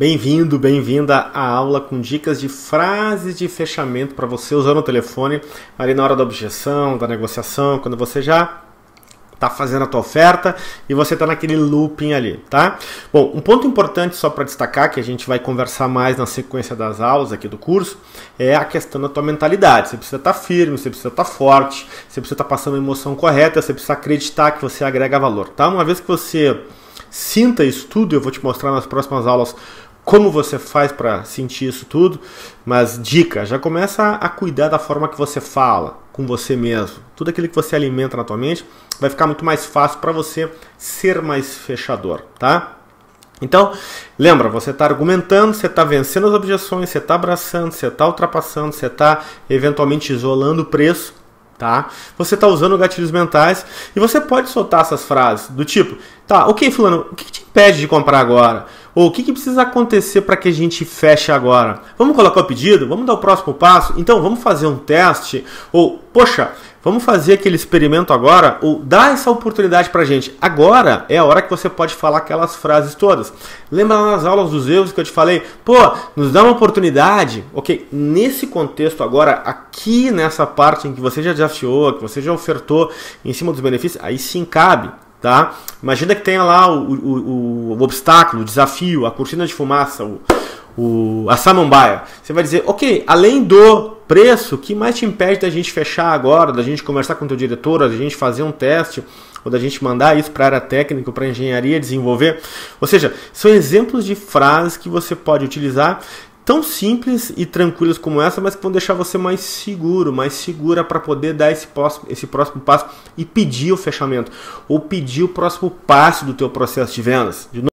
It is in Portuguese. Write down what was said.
Bem-vindo, bem-vinda à aula com dicas de frases de fechamento para você usando o telefone ali na hora da objeção, da negociação, quando você já está fazendo a tua oferta e você está naquele looping ali, tá? Bom, um ponto importante só para destacar que a gente vai conversar mais na sequência das aulas aqui do curso é a questão da tua mentalidade. Você precisa estar tá firme, você precisa estar tá forte, você precisa estar tá passando a emoção correta, você precisa acreditar que você agrega valor, tá? Uma vez que você sinta isso tudo, eu vou te mostrar nas próximas aulas como você faz para sentir isso tudo, mas dica, já começa a cuidar da forma que você fala com você mesmo. Tudo aquilo que você alimenta na tua mente vai ficar muito mais fácil para você ser mais fechador, tá? Então, lembra, você está argumentando, você está vencendo as objeções, você está abraçando, você está ultrapassando, você está eventualmente isolando o preço, tá? Você está usando gatilhos mentais e você pode soltar essas frases do tipo, tá, ok, fulano, o que, que te impede de comprar agora? Ou o que, que precisa acontecer para que a gente feche agora? Vamos colocar o pedido? Vamos dar o próximo passo? Então, vamos fazer um teste? Ou, poxa, vamos fazer aquele experimento agora? Ou dá essa oportunidade para a gente. Agora é a hora que você pode falar aquelas frases todas. Lembra lá nas aulas dos erros que eu te falei? Pô, nos dá uma oportunidade. Ok, nesse contexto agora, aqui nessa parte em que você já desafiou, que você já ofertou em cima dos benefícios, aí sim cabe Tá? Imagina que tenha lá o, o, o obstáculo, o desafio, a cortina de fumaça, o, o, a samambaia. Você vai dizer, ok, além do preço, o que mais te impede da gente fechar agora, da gente conversar com o teu diretor, da gente fazer um teste, ou da gente mandar isso para a área técnica, para a engenharia desenvolver? Ou seja, são exemplos de frases que você pode utilizar tão simples e tranquilas como essa, mas que vão deixar você mais seguro, mais segura para poder dar esse próximo, esse próximo passo e pedir o fechamento ou pedir o próximo passo do teu processo de vendas. De